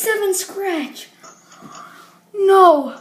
Seven scratch. No.